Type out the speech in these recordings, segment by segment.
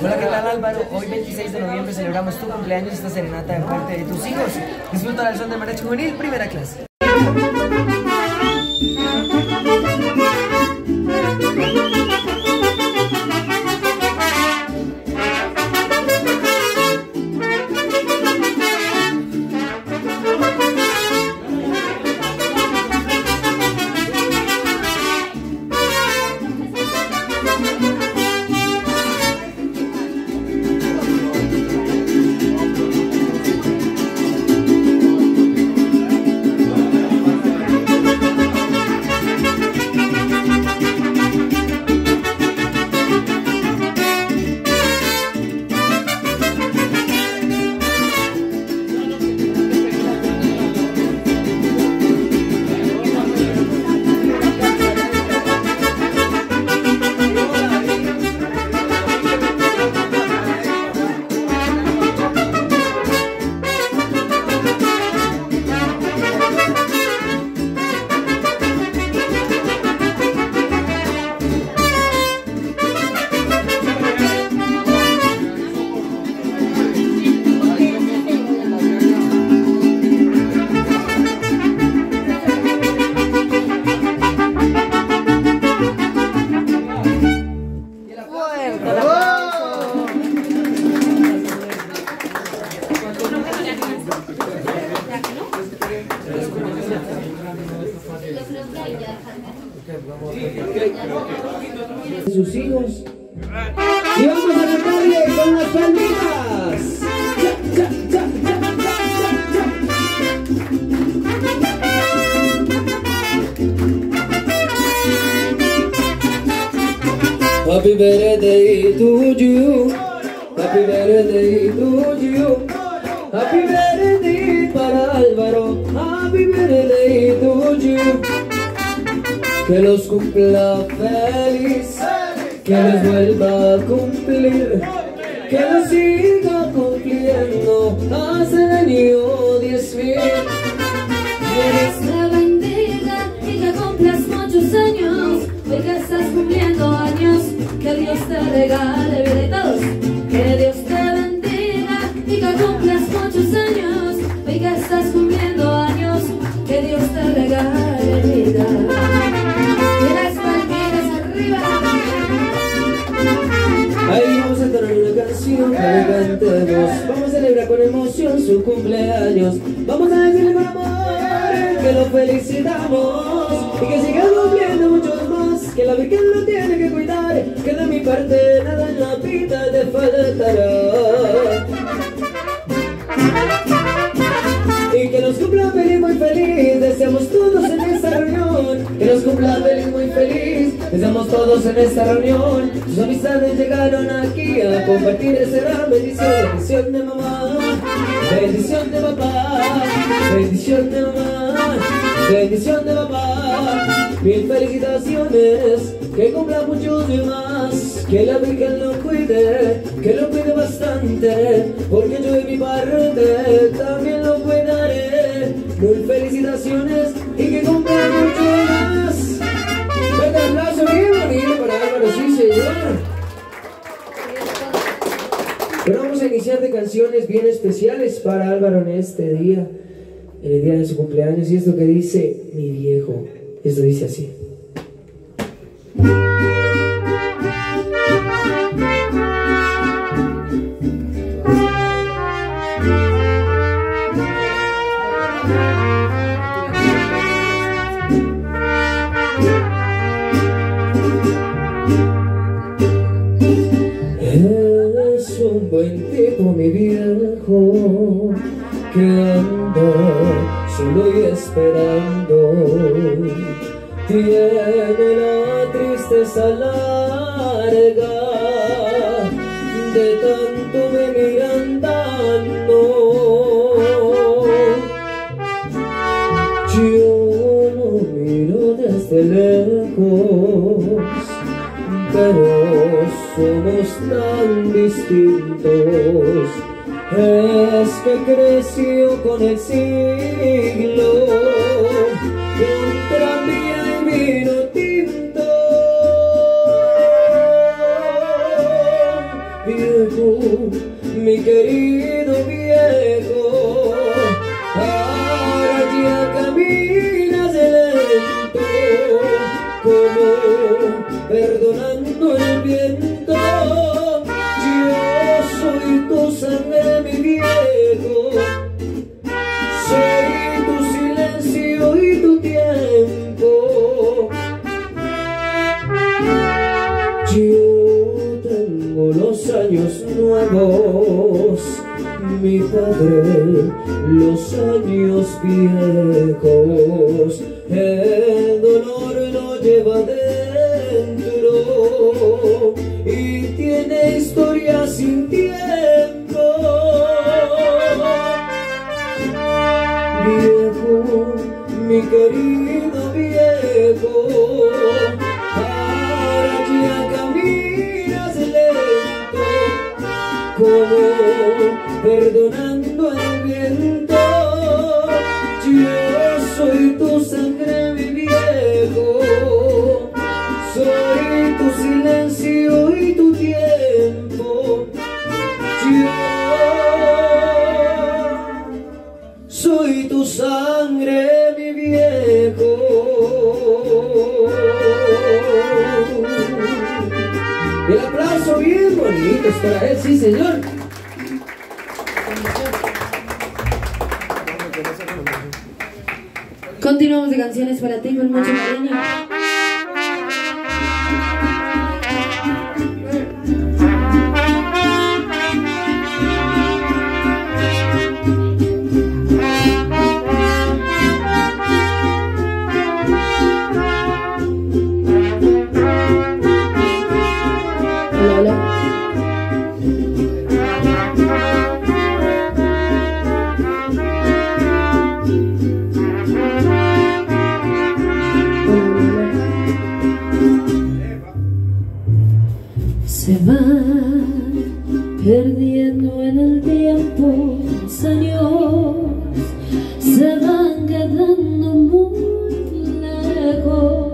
Hola, ¿qué tal Álvaro? Hoy 26 de noviembre celebramos tu cumpleaños esta serenata de parte de tus hijos. Disfruta del son de Mariachi Juvenil, primera clase. Que los cumpla feliz. Que les vuelva a cumplir. Que los siga cumpliendo el año diez mil. Dios te bendiga y que cumplas muchos años. Hoy que estás cumpliendo años, que Dios te regale todos. Que Dios te bendiga y que cumplas muchos años. Hoy que estás cumpliendo años, que Dios te regale vida. Vamos a celebrar con emoción su cumpleaños. Vamos a decirle amor que lo felicitamos Y que siga cumpliendo muchos más Que la Virgen lo tiene que cuidar Que de mi parte nada en la vida te faltará todos en esta reunión. Sus amistades llegaron aquí a compartir esa gran bendición. Bendición de mamá, bendición de papá, bendición de mamá, bendición de papá. Mil felicitaciones, que cumpla muchos más, que la Virgen lo cuide, que lo cuide bastante, porque yo de mi parte también lo cuidaré. Mil felicitaciones y que cumpla mucho en este día, en el día de su cumpleaños, y esto que dice mi viejo, esto dice así. Un buen tipo mi viejo que anda solo y esperando. Tiene la tristeza larga de tanto venir somos tan distintos, es que creció con el siglo, con tranvía y vino tinto, y tú, mi querido. Hey. bien bonitos para él, sí señor. Continuamos de canciones para ti con mucho cariño. quedando muy lejos.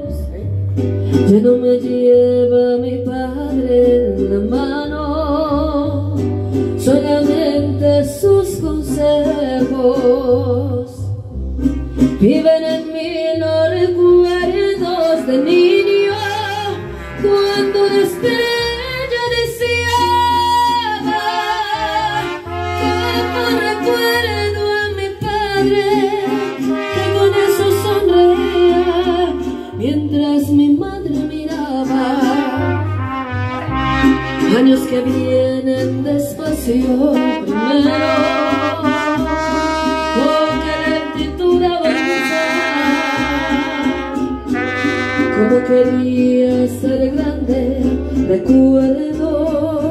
Perdón.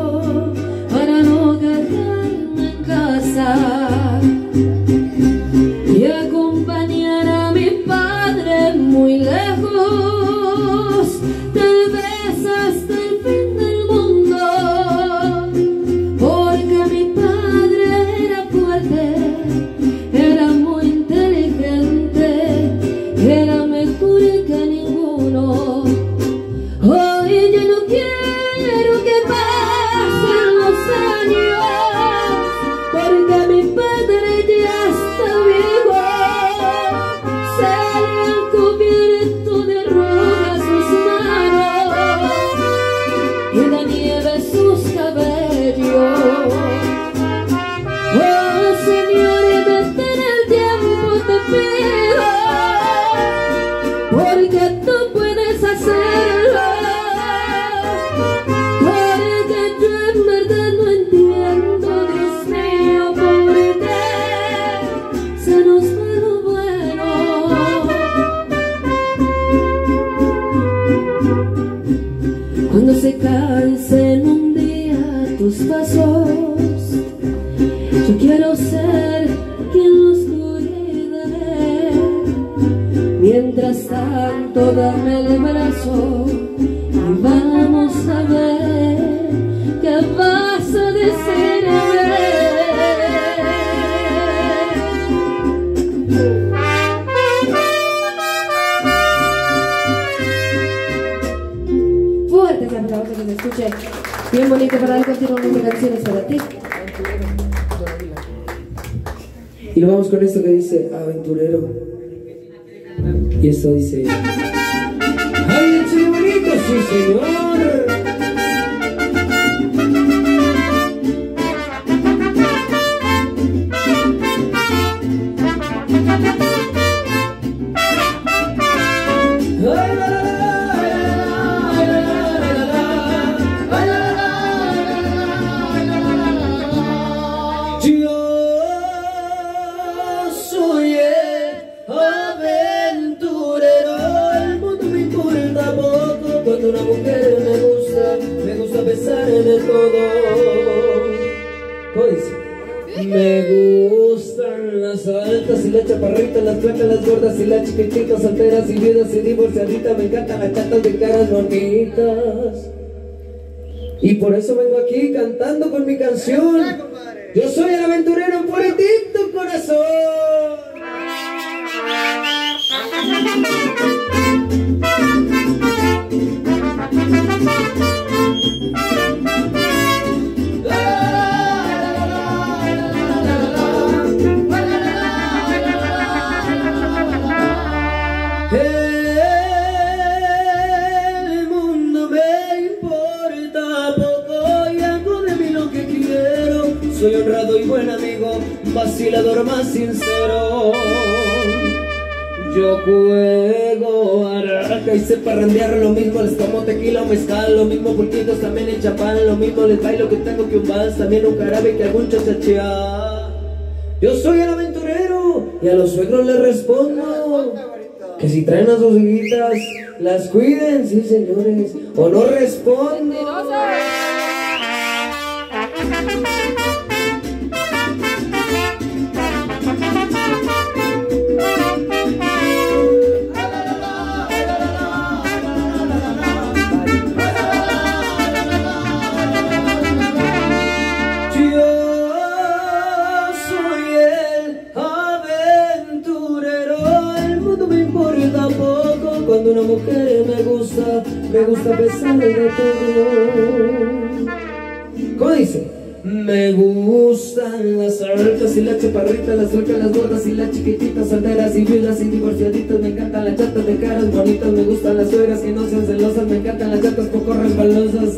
Que para él continuamos de canciones para ti. Y lo vamos con esto que dice aventurero. Y esto dice. ¡Ay, el bonito! ¡Sí, señor! Y las chaparritas, las flacas, las gordas y las chiquititas, solteras y viudas y divorciaditas, me encantan las chatas de caras bonitas. Y por eso vengo aquí cantando con mi canción. Yo soy el aventurero por ti, tu corazón. Sincero. Yo juego araca y sé parrandear lo mismo, les tomo tequila o mezcal, lo mismo pulquitos también en chapán, lo mismo les bailo que tengo que un vals, también un carabe que algún chachachea. Yo soy el aventurero y a los suegros les respondo que si traen a sus hijitas, las cuiden, sí señores, o no respondo. A pesar de todo. ¿Cómo dice? Me gustan las altas y las chaparritas, las flacas, las gordas y las chiquititas, solteras y viudas y divorciaditas, me encantan las chatas de caras bonitas, me gustan las suegras que no sean celosas, me encantan las chatas poco resbalosas.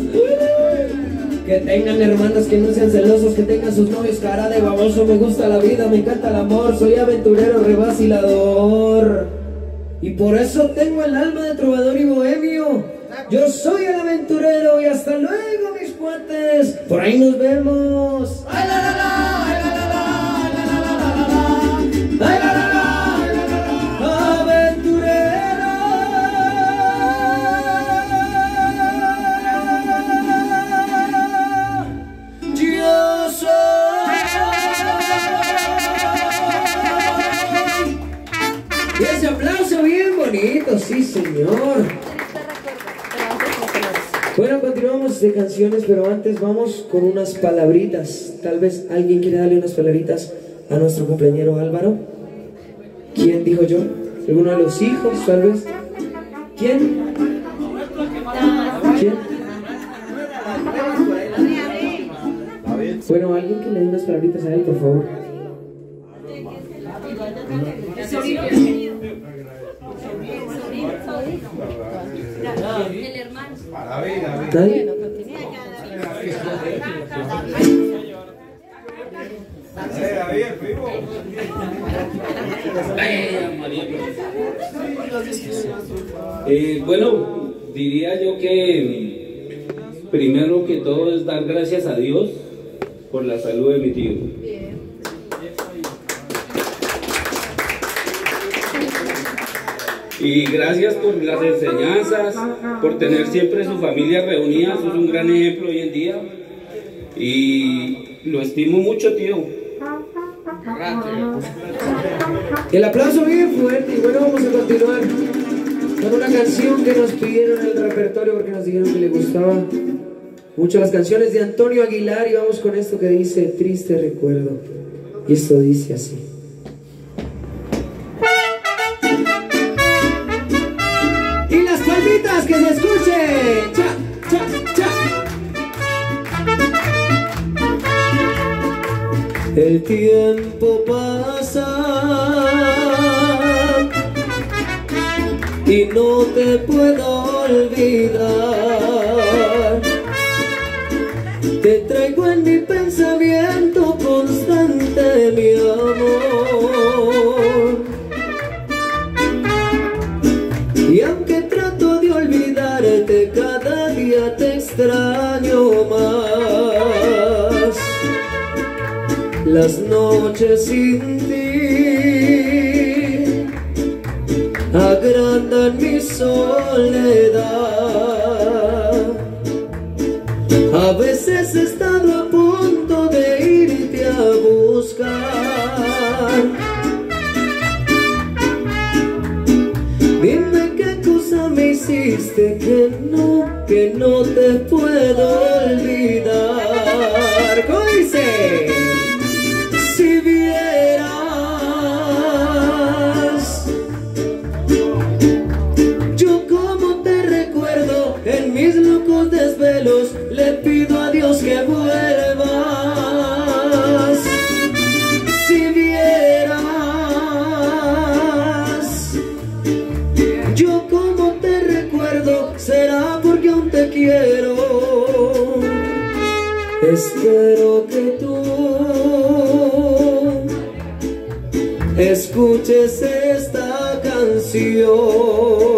Que tengan hermanos que no sean celosos, que tengan sus novios cara de baboso, me gusta la vida, me encanta el amor, soy aventurero, revacilador. Y por eso tengo el alma de trovador y bohemio. Yo soy el aventurero y hasta luego mis cuates. Por ahí nos vemos. Bueno, continuamos de canciones, pero antes vamos con unas palabritas. Tal vez alguien quiere darle unas palabritas a nuestro compañero Álvaro. ¿Quién dijo yo? ¿Alguno de los hijos, tal vez? ¿Quién? ¿Quién? Bueno, alguien que le dé unas palabritas a él, por favor. Hermano. ¿Nadie? Eh, bueno, diría yo que mm, primero que todo es dar gracias a Dios por la salud de mi tío. Y gracias por las enseñanzas, por tener siempre su familia reunida, eso es un gran ejemplo hoy en día. Y lo estimo mucho, tío. El aplauso bien fuerte y bueno, vamos a continuar con una canción que nos pidieron en el repertorio porque nos dijeron que le gustaba mucho las canciones de Antonio Aguilar y vamos con esto que dice Triste Recuerdo. Y esto dice así. que se escuche. Cha, cha, cha. El tiempo pasa y no te puedo olvidar. Las noches sin ti agrandan mi soledad. Espero que tú escuches esta canción.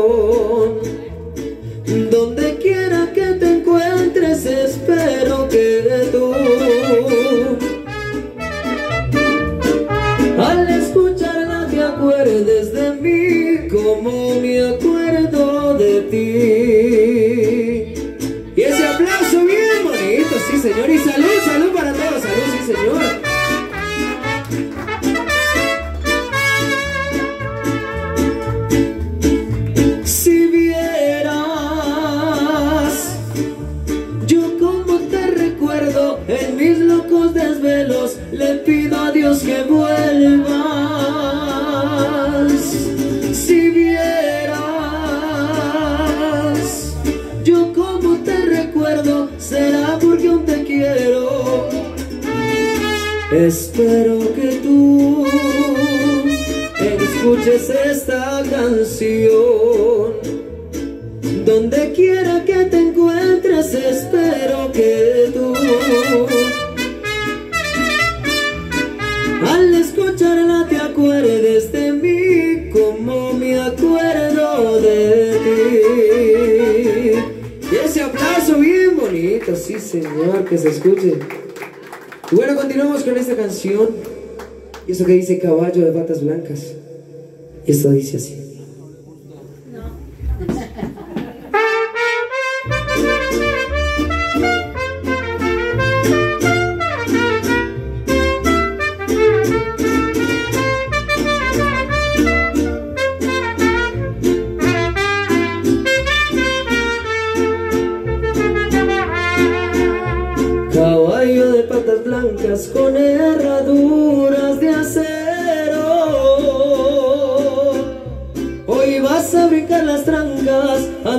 Al escucharla te acuerdes de mí como me acuerdo de ti. Y ese aplauso bien bonito, sí señor, que se escuche. Y bueno, continuamos con esta canción. Y eso que dice caballo de patas blancas. Y esto dice así.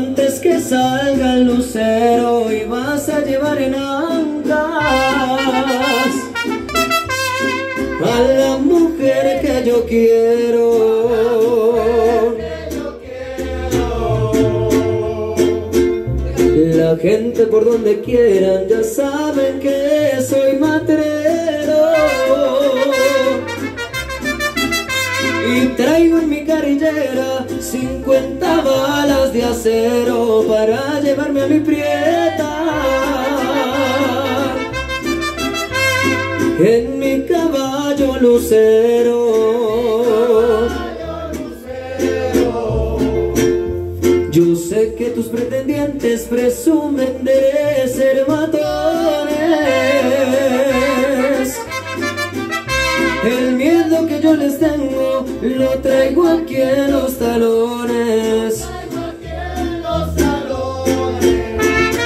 Antes que salga el lucero y vas a llevar en ancas a la mujer que yo quiero. La gente por donde quieran ya saben que soy matrero Y traigo en mi carrillera 50 balas de acero para llevarme a mi prieta. En mi caballo lucero Yo sé que tus pretendientes presumen de ser matones. El miedo que yo les tengo lo traigo aquí en los talones.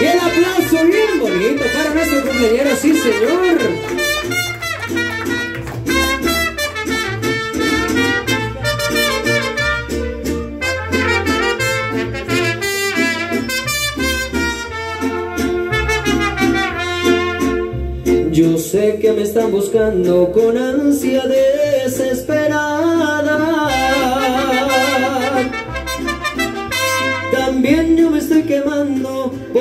Y el aplauso bien bonito para nuestro compañero, sí señor. Yo sé que me están buscando con ansia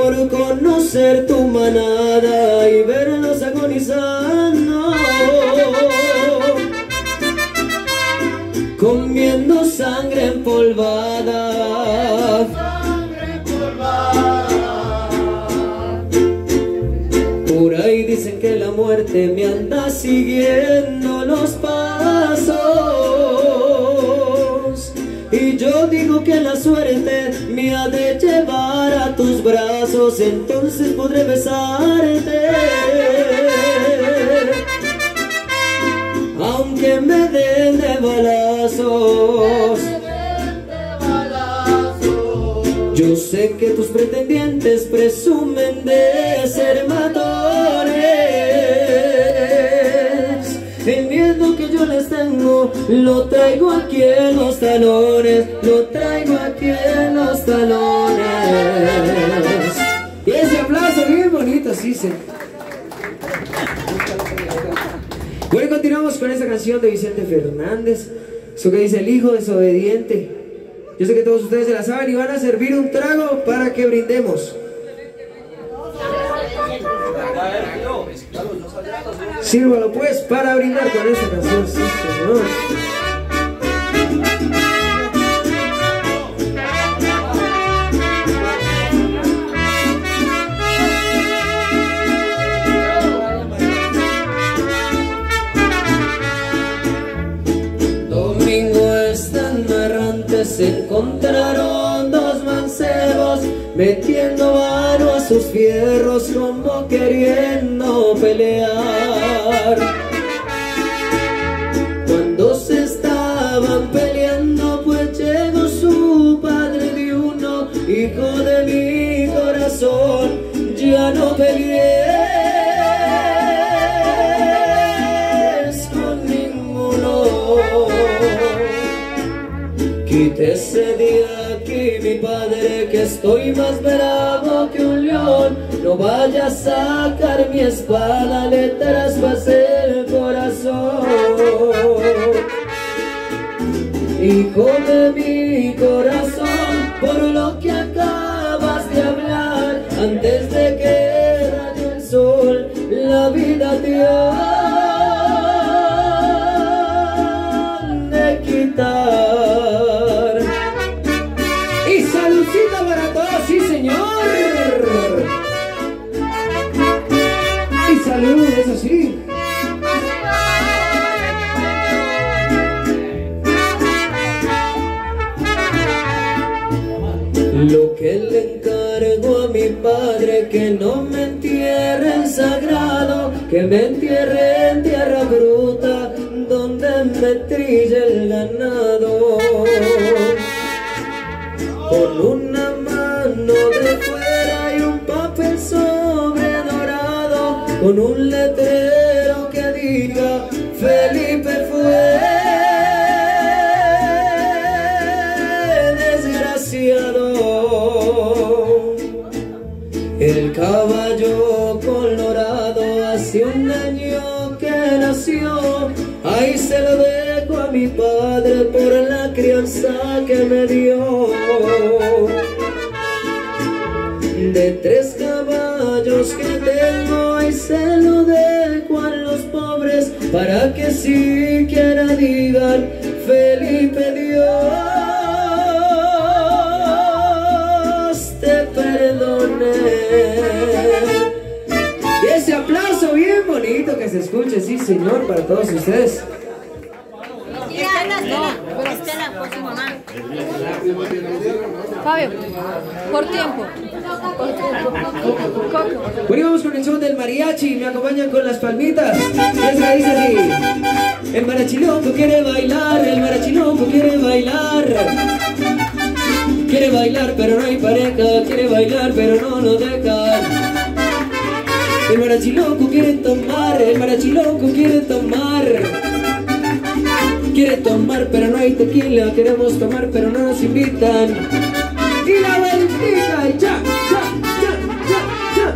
por conocer tu manada y verlos agonizando. Comiendo sangre empolvada. Por ahí dicen que la muerte me anda siguiendo Entonces podré besarte. Aunque me den de balazos. Yo sé que tus pretendientes presumen de ser matones El miedo que yo les tengo lo traigo aquí en los talones Lo traigo aquí en los talones Bueno, continuamos con esta canción de Vicente Fernández Eso que dice el hijo desobediente yo sé que todos ustedes se la saben y van a servir un trago para que brindemos. Sírvalo pues para brindar con esta canción, sí señor. Se encontraron dos mancebos metiendo mano a sus fierros como queriendo pelear. Cuando se estaban peleando pues llegó su padre de uno, hijo de mi corazón, ya no pelees Quítese de aquí mi padre que estoy más bravo que un león. No vaya a sacar mi espada, le traspasé el corazón. Hijo de mi corazón, por lo que acabas de hablar Antes de que que me entierre en tierra bruta donde me que me dio. De tres caballos que tengo, ahí se lo dejo a los pobres para que siquiera digan Felipe Dios te perdone. Y ese aplauso bien bonito que se escuche, sí señor, para todos ustedes. Fabio, por tiempo. Por tiempo. Bueno, y vamos con el show del mariachi, me acompañan con las palmitas. Y así. El mariachiloco quiere bailar, el mariachiloco quiere bailar. Quiere bailar pero no hay pareja, quiere bailar pero no lo dejan. El mariachiloco quiere tomar, el mariachiloco quiere tomar tomar, pero no hay tequila. Queremos tomar, pero no nos invitan. Y la vueltita, y ya, ya, ya, ya.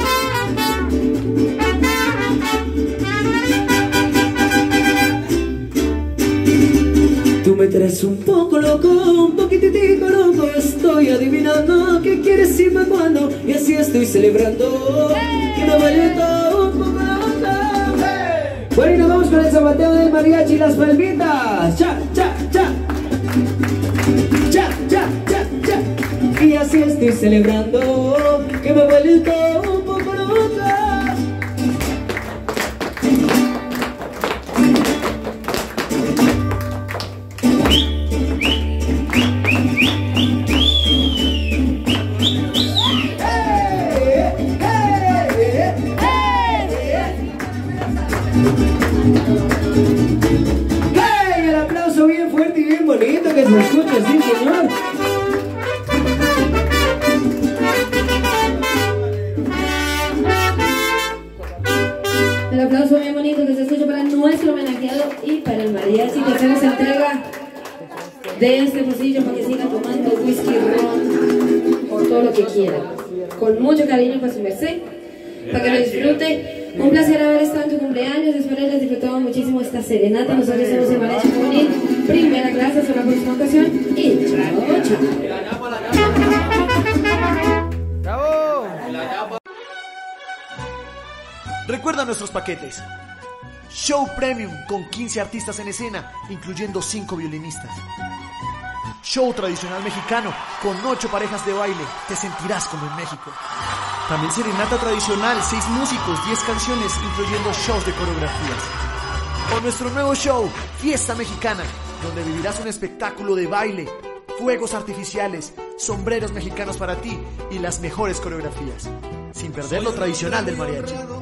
Tú me traes un poco loco, un poquititico loco. Estoy adivinando qué quieres y me cuando. Y así estoy celebrando que no vale todo. Mariachi las palmitas. Cha, cha, cha. Cha, cha, cha, cha. Y así estoy celebrando Que me vuelto paquetes. Show Premium con 15 artistas en escena, incluyendo 5 violinistas. Show tradicional mexicano con 8 parejas de baile, te sentirás como en México. También serenata tradicional, 6 músicos, 10 canciones, incluyendo shows de coreografías. O nuestro nuevo show, Fiesta Mexicana, donde vivirás un espectáculo de baile, fuegos artificiales, sombreros mexicanos para ti y las mejores coreografías, sin perder lo tradicional del mariachi.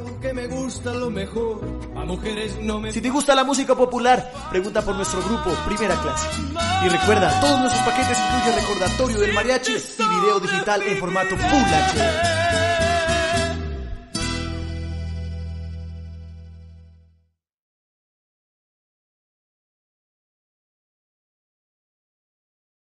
Si te gusta la música popular, pregunta por nuestro grupo Primera Clase. Y recuerda, todos nuestros paquetes incluyen recordatorio del mariachi y video digital en formato Full HD.